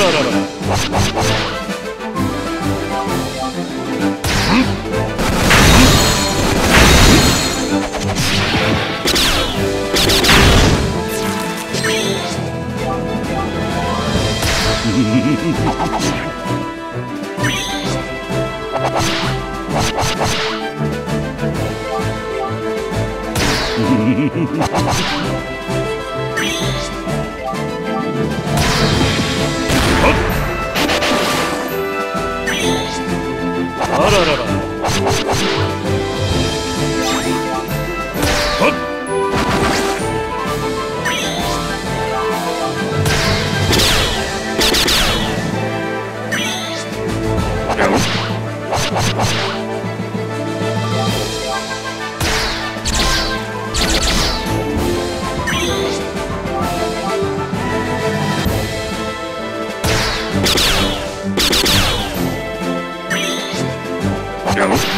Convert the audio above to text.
Mm-hmm. らば Joe.